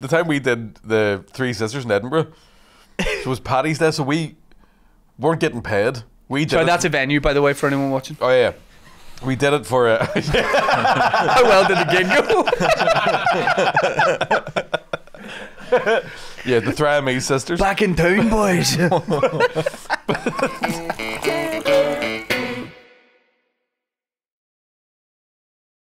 the time we did the Three Sisters in Edinburgh, it was Paddy's Day, so we weren't getting paid. We did Sorry, it- that's a venue, by the way, for anyone watching. Oh yeah, we did it for. Uh, How well did the gig go? yeah, the Thrammy sisters. Back in town, boys.